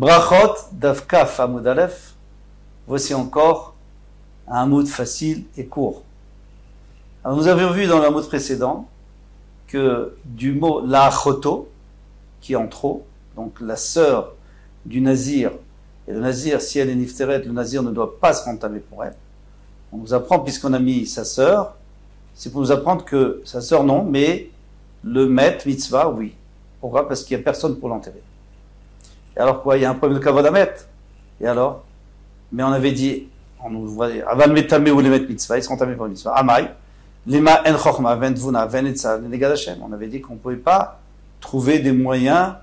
Brachot, Davkaf, Amudalef. Voici encore un mood facile et court. Alors nous avions vu dans le mot précédent que du mot la qui est en trop, donc la sœur du nazir, et le nazir, si elle est nifteret, le nazir ne doit pas se rentamer pour elle. On nous apprend, puisqu'on a mis sa sœur, c'est pour nous apprendre que sa sœur non, mais le maître, mitzvah, oui. Pourquoi? Parce qu'il n'y a personne pour l'enterrer. Alors quoi Il y a un problème de kavodamet. Et alors? Mais on avait dit, on nous voit, aval metame ou les mitzvah, ils sont tamés pour mitzvah. Amai, lima en chokma, ven dvuna, ven etzal, On avait dit qu'on ne pouvait pas trouver des moyens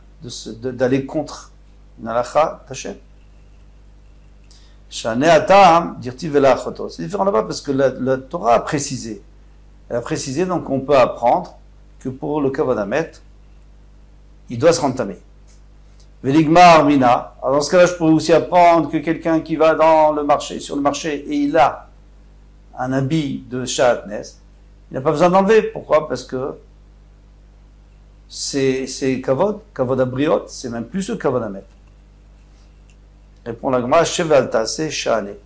d'aller contre une halakha d'Hachem. C'est différent là-bas parce que la, Torah a précisé. Elle a précisé donc qu'on peut apprendre que pour le kavanamet, il doit se rentamer. Veligmar mina. Dans ce cas-là, je pourrais aussi apprendre que quelqu'un qui va dans le marché, sur le marché, et il a un habit de Shahatnes, il n'a pas besoin d'enlever. Pourquoi? Parce que c'est kavod, kavod abriot, c'est même plus le kavod amet. Répond la Gemara, chevalta, c'est chané.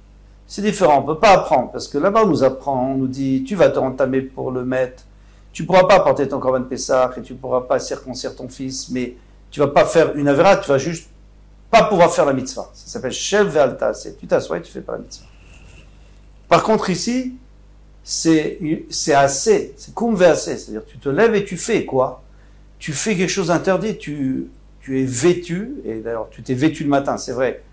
C'est différent, on ne peut pas apprendre, parce que là-bas on nous apprend, on nous dit, tu vas te rentamer pour le mettre, tu ne pourras pas porter ton korban Pessah, et tu ne pourras pas circoncire ton fils, mais tu vas pas faire une avera, tu vas juste pas pouvoir faire la mitzvah. Ça s'appelle Shev Ve'alta, c'est tu t'assois et tu fais pas la mitzvah. Par contre ici, c'est assez, c'est kum assez, c'est-à-dire tu te lèves et tu fais quoi? Tu fais quelque chose d'interdit, tu, es vêtu, et d'ailleurs tu t'es vêtu le matin, c'est vrai,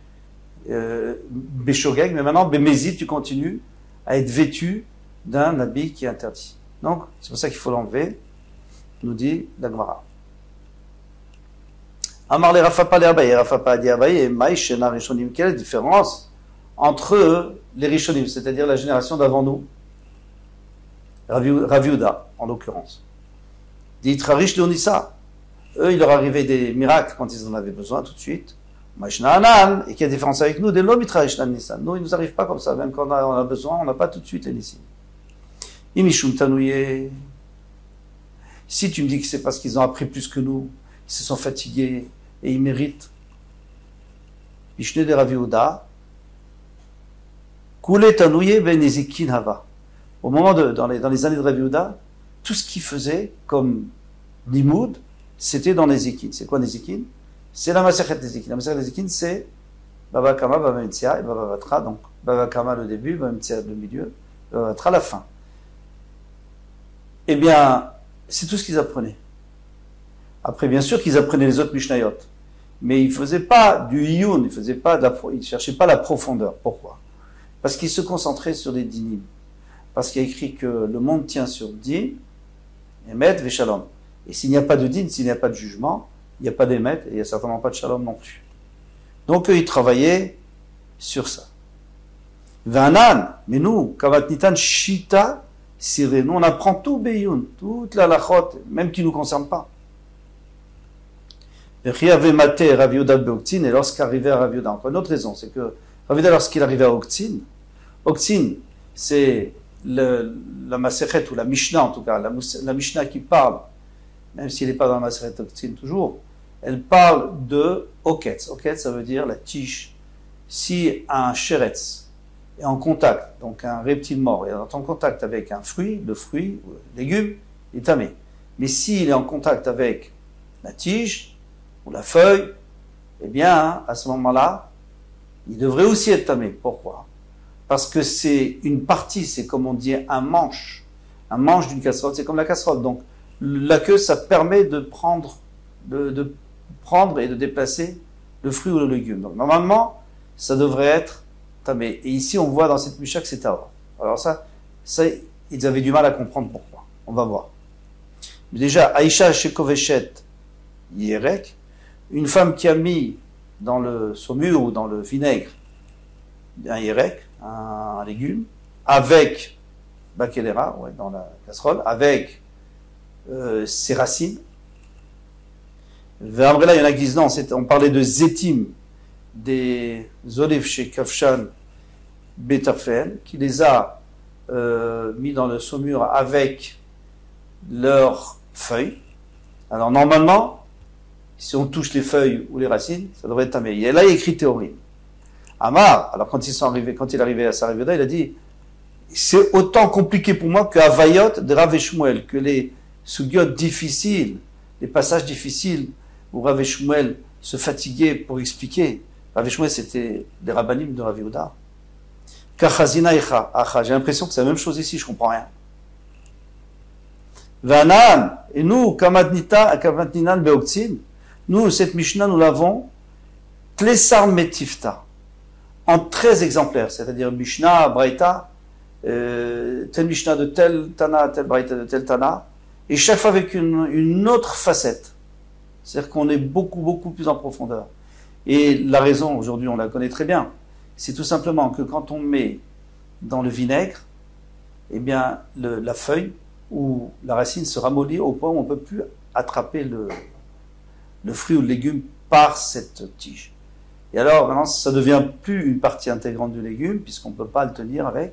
euh, Béchogeg, mais maintenant Bémézid, tu continues à être vêtu d'un habit qui est interdit. Donc, c'est pour ça qu'il faut l'enlever, nous dit l'Agmara. Amar le Rafa pas Abaye, Rafa pas dit Abaye, et Maïshena Rishonim. Quelle est la différence entre les Rishonim, c'est-à-dire la génération d'avant nous? Raviuda, en l'occurrence. Dit Trarish Leonissa. Eux, il leur arrivait des miracles quand ils en avaient besoin tout de suite. Maïshena Anan, et qui a différence avec nous, des Lomitrarish Nissa. Nous, il ne nous arrive pas comme ça, même quand on a, besoin, on n'a pas tout de suite les Nissim. Imishum Tanouye. Si tu me dis que c'est parce qu'ils ont appris plus que nous, ils se sont fatigués, et il mérite. Mishneh de Rav Yehuda, ben Hava. Au moment de, dans les, dans les années de Rav Yehuda, tout ce qu'il faisait comme limoud, c'était dans équines. C'est quoi équines C'est la Masachet équines. La Masachet équines, c'est Baba Kama, Baba Metzia et Baba Vatra. Donc, Baba Kama le début, Baba Metzia le milieu, Baba Vatra la fin. Eh bien, c'est tout ce qu'ils apprenaient. Après, bien sûr qu'ils apprenaient les autres Mishnayot. Mais ils ne faisaient pas du Iyun, ils faisaient pas cherchaient pas la profondeur. Pourquoi? Parce qu'ils se concentraient sur des dinim. Parce qu'il y a écrit que le monde tient sur din, emet ve Et s'il n'y a pas de din, s'il n'y a pas de jugement, il n'y a pas d'émet et il n'y a certainement pas de shalom non plus. Donc eux, ils travaillaient sur ça. Vanan, mais nous, kavat nitan shita, nous on apprend tout beyun, toute la lachot, même qui ne nous concerne pas. Et lorsqu'arrivait à Ravioda, encore une autre raison, c'est que Ravioda, lorsqu'il arrivait à Oktin, Oktin, c'est la Maseret ou la Mishnah en tout cas, la, Mishnah qui parle, même s'il n'est pas dans la Maseret Oktin toujours, elle parle de Oketz. Oketz, ça veut dire la tige. Si un sheretz est en contact, donc un reptile mort, est en contact avec un fruit, le fruit, le légume, il est tamé. Mais s'il est en contact avec la tige, la feuille, eh bien, à ce moment-là, il devrait aussi être tamé. Pourquoi? Parce que c'est une partie, c'est comme on dit un manche. Un manche d'une casserole, c'est comme la casserole. Donc, la queue, ça permet de prendre, de, prendre et de déplacer le fruit ou le légume. Donc, normalement, ça devrait être tamé. Et ici, on voit dans cette Misha que c'est avant. Alors ça, ça, ils avaient du mal à comprendre pourquoi. On va voir. déjà, Aïcha Shekoveshet Yerek, une femme qui a mis dans le saumur ou dans le vinaigre un yerek, un, légume, avec bakelera, ouais, dans la casserole, avec euh, ses racines. Il y en a qui disent non, on parlait de zétim, des olives chez Kafshan Beterfen, qui les a euh, mis dans le saumur avec leurs feuilles. Alors normalement, si on touche les feuilles ou les racines, ça devrait être tamé. Et là, il écrit théorie. Amar, alors quand ils sont arrivés, quand il est arrivé à Sarajevo, il a dit, c'est autant compliqué pour moi que Avayot de Rav Shmuel, que les sugiotes difficiles, les passages difficiles où Rav Shmuel se fatiguait pour expliquer. Rav Shmuel, c'était des rabbinim de Rav Yehuda. Kachazina J'ai l'impression que c'est la même chose ici, je comprends rien. Vanan, et nous, Kamatnita, Kamatninan Beoktin, nous, cette Mishnah, nous l'avons, Tlesar Metifta, en 13 exemplaires, c'est-à-dire Mishnah, Braïta, euh, tel Mishnah de tel Tana, tel Braïta de tel Tana, et chaque fois avec une, autre facette. C'est-à-dire qu'on est beaucoup, beaucoup plus en profondeur. Et la raison, aujourd'hui, on la connaît très bien. C'est tout simplement que quand on met dans le vinaigre, eh bien, la feuille où la racine se ramollit au point où on ne peut plus attraper le, le fruit ou le légume par cette tige. Et alors, ça ne devient plus une partie intégrante du légume, puisqu'on ne peut pas le tenir avec.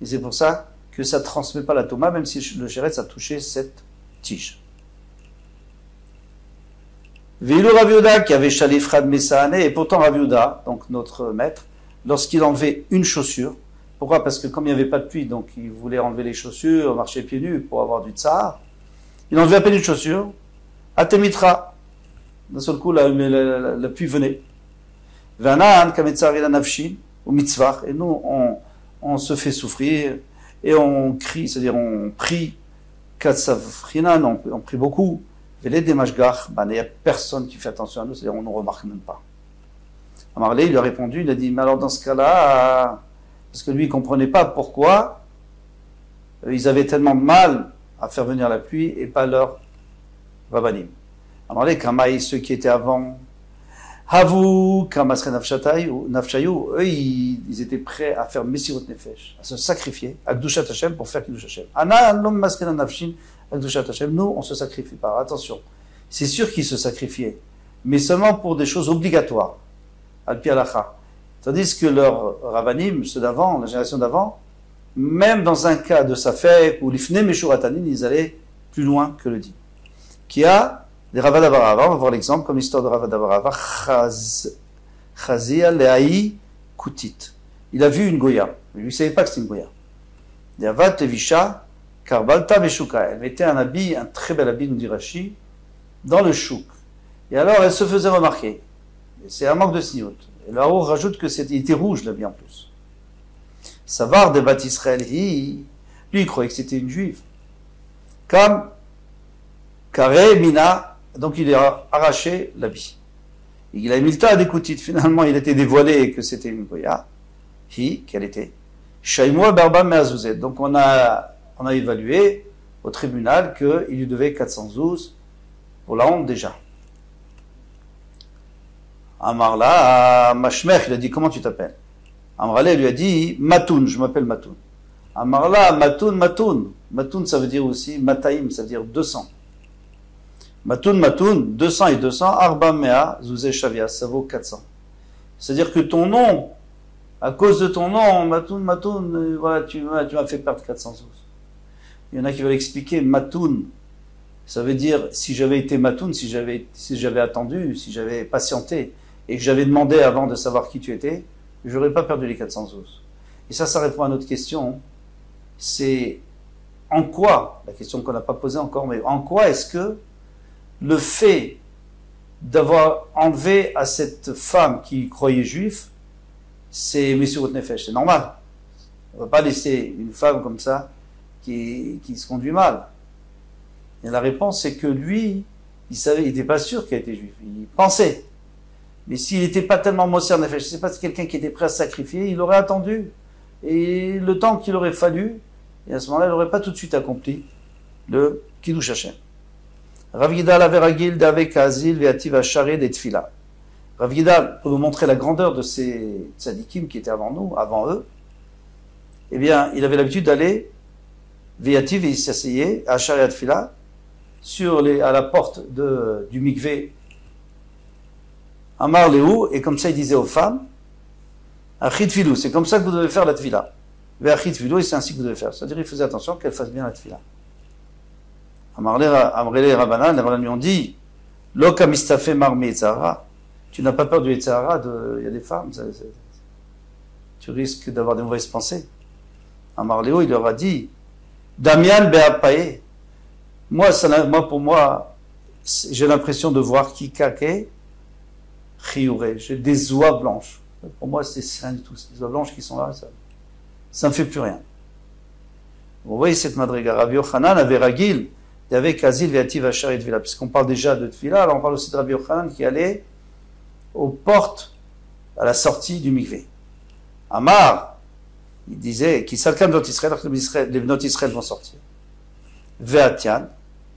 Et c'est pour ça que ça ne transmet pas la même si le chéret a touché cette tige. Vélo Raviuda qui avait Chalifrad Messaane, et pourtant Raviuda, donc notre maître, lorsqu'il enlevait une chaussure, pourquoi? Parce que comme il n'y avait pas de pluie, donc il voulait enlever les chaussures, marcher pieds nus pour avoir du tsar. Il enlevait à peine une chaussure. Atemitra. D'un seul coup, la, la, pluie venait. Vanan, nafshin, ou mitzvah. Et nous, on, on, se fait souffrir et on crie, c'est-à-dire on prie. On, on prie beaucoup. Et les démashgach, ben, il n'y a personne qui fait attention à nous, c'est-à-dire on ne remarque même pas. Amarlé, il lui a répondu, il a dit, mais alors dans ce cas-là, parce que lui, il comprenait pas pourquoi euh, ils avaient tellement mal à faire venir la pluie et pas leur rabanim. Alors les Kamaï, ceux qui étaient avant, Havu, Kamasre Nafshayou, eux, ils, étaient prêts à faire Messirot Nefesh, à se sacrifier, à Gdushat Hashem pour faire Kiddush Hashem. Ana, Nom Masre Nafshin, Gdushat Hashem. Nous, on se sacrifie pas. Attention. C'est sûr qu'ils se sacrifiaient, mais seulement pour des choses obligatoires. Al-Pi Tandis que leurs ravanim, ceux d'avant, la génération d'avant, même dans un cas de Safek ou l'Ifne Meshuratanin, ils allaient plus loin que le dit. Qui a des Ravadavarava, on va voir l'exemple comme l'histoire de Ravadavarava, Chazia Leaï Kutit. Il a vu une Goya. Lui, il ne savait pas que c'était une Goya. Yavat Levisha Karbalta. Elle mettait un habit, un très bel habit, nous dit Rashi, dans le chouk. Et alors, elle se faisait remarquer. C'est un manque de sniout. Et là-haut rajoute que c'était, était rouge l'habit en plus. Savar de Bat Israël, lui il croyait que c'était une juive. Comme Kare Mina, donc il a arraché l'habit. Il a mis le d'écouter. Finalement, il était dévoilé que c'était une goya. Hi, qu'elle était. Shaimoua Barba Meazouzet. Donc on a, on a évalué au tribunal qu'il lui devait 412 pour la honte déjà. Amarla, Mashmech, il a dit, comment tu t'appelles? Amarla lui a dit, Matoun, je m'appelle Matoun. Amarla, Matoun, Matoun. Matoun, ça veut dire aussi Mataim, ça veut dire 200. Matoun, Matoun, 200 et 200, Arba Mea, Zouzé Shavia, ça vaut 400. C'est-à-dire que ton nom, à cause de ton nom, Matoun, Matoun, euh, voilà, tu, tu m'as fait perdre 400 zouz. Il y en a qui veulent expliquer Matoun. Ça veut dire, si j'avais été Matoun, si j'avais, si j'avais attendu, si j'avais patienté, et que j'avais demandé avant de savoir qui tu étais, j'aurais pas perdu les 400 os. Et ça, ça répond à notre question. C'est en quoi, la question qu'on n'a pas posée encore, mais en quoi est-ce que le fait d'avoir enlevé à cette femme qui croyait juif, c'est Messirut Nefesh, c'est normal. On ne va pas laisser une femme comme ça qui, se conduit mal. Et la réponse, c'est que lui, il savait, n'était pas sûr qu'elle était juive. Il pensait. Mais s'il n'était pas tellement Mosser Nefesh, sais pas quelqu'un qui était prêt à sacrifier, il aurait attendu. Et le temps qu'il aurait fallu, et à ce moment-là, il n'aurait pas tout de suite accompli le Kiddush Hashem. Rav Gidal avait Ragil avec Azil, Veativ Ashared et Tfila. Rav Gidal, pour nous montrer la grandeur de ces tzadikim qui étaient avant nous, avant eux, eh bien, il avait l'habitude d'aller, Veativ, et il s'asseyait à Ashared Tfila, sur à la porte du mikvé Amar Léou, et comme ça il disait aux femmes, Achit filou, c'est comme ça que vous devez faire la tfila. Et c'est ainsi que vous devez faire. C'est-à-dire, il faisait attention qu'elle fasse bien la tfila. Amar les Rabbanan, les lui ont dit, L'okamistafe marmi Tu n'as pas peur du Etzahara, il y a des femmes, tu risques d'avoir des mauvaises pensées. Amarléo, il leur a dit, Damian Beapae, moi, ça, moi, pour moi, j'ai l'impression de voir qui kake, j'ai des oies blanches. Pour moi, c'est sain tout. Ces oies blanches qui sont là, ça ne fait plus rien. Vous voyez cette madriga. Rabbi Yochanan avait Ragil, il y avait Kazil Veativ Asher Vila. Puisqu'on parle déjà de Tfila, alors on parle aussi de Rabbi Yochanan qui allait aux portes à la sortie du mikvé. Amar, il disait, qui s'alcame dans Israël, les notes Israël vont sortir. Veatian,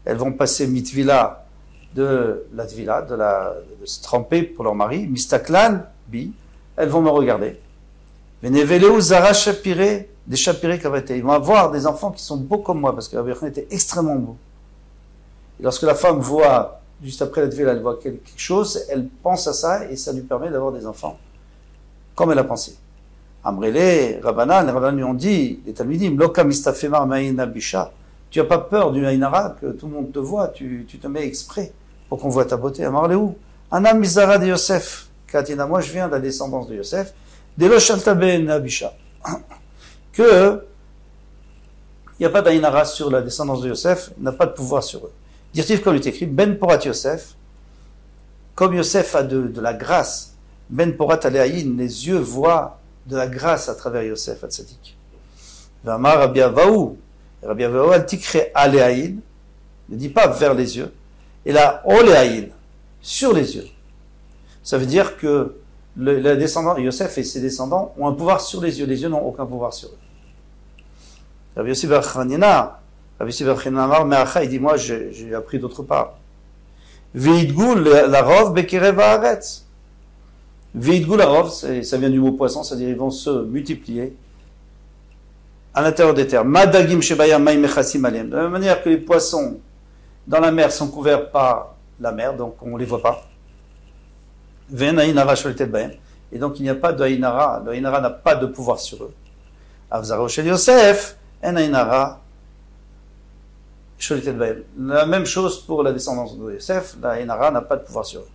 elles vont passer Mitvila de la Tvila, de, la, se tremper pour leur mari, Mistaklan, Bi, elles vont me regarder. Veneveleu Zara Shapiré, des Kavate. Ils vont avoir des enfants qui sont beaux comme moi, parce que la Yochanan était extrêmement beau. Et lorsque la femme voit, juste après la elle voit quelque chose, elle pense à ça et ça lui permet d'avoir des enfants. Comme elle a pensé. Amrele, Rabbanan, Rabbanan lui ont dit, les Talmidim. Tu n'as pas peur du Aïnara, que tout le monde te voit, tu, te mets exprès pour qu'on voit ta beauté. Amarle où? Anam Mizara de Yosef. Katina, moi je viens de la descendance de Yosef. ben Abisha. Que il n'y a pas d'Aïnara sur la descendance de Yosef, n'a pas de pouvoir sur eux. Comme il est écrit, Ben Porat Yosef, comme Yosef a de, la grâce, Ben Porat Aleaïn, les yeux voient de la grâce à travers Yosef Hatzadik. Vamar Rabbi Avaou, Rabbi Avaou, al tikre Aleaïn, ne dit pas vers les yeux, et là, Oléaïn, sur les yeux. Ça veut dire que le, descendant, Yosef et ses descendants ont un pouvoir sur les yeux. Les yeux n'ont aucun pouvoir sur eux. Rabbi Yosef Rabbi Yosef il dit, moi, j'ai appris d'autre part. Veidgoul, la rov, bekerev haaretz. Veidgoul, la rov, ça vient du mot poisson, c'est-à-dire ils vont se multiplier à l'intérieur des terres. Madagim alem. De la même manière que les poissons dans la mer sont couverts par la mer, donc on ne les voit pas. Et donc il n'y a pas de Haïnara, le n'a pas de pouvoir sur eux. Avzaro Yosef, en Haïnara, La même chose pour la descendance de Yosef, la n'a pas de pouvoir sur eux.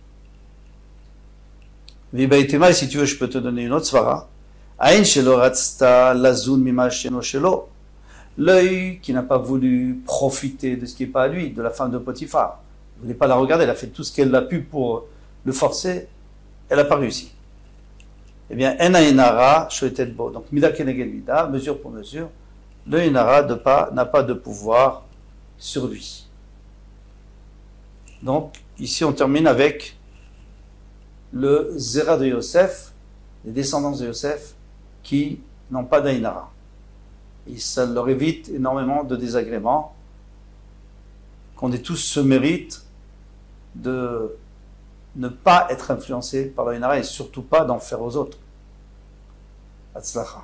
et si tu veux, je peux te donner une autre svara. Aïn Shelo Ratzta Lazun Mima Shelo l'œil qui n'a pas voulu profiter de ce qui n'est pas à lui, de la femme de Potiphar. Il ne voulait pas la regarder, elle a fait tout ce qu'elle a pu pour le forcer, elle n'a pas réussi. Eh bien, Enainara, Bo. Donc, Mida Kenegel Mida, mesure pour mesure, le n'a pas de pouvoir sur lui. Donc, ici, on termine avec le Zera de Yosef, les descendants de Yosef, qui n'ont pas d'Ainara et ça leur évite énormément de désagréments, qu'on ait tous ce mérite de ne pas être influencé par la et surtout pas d'en faire aux autres. Atzlacha.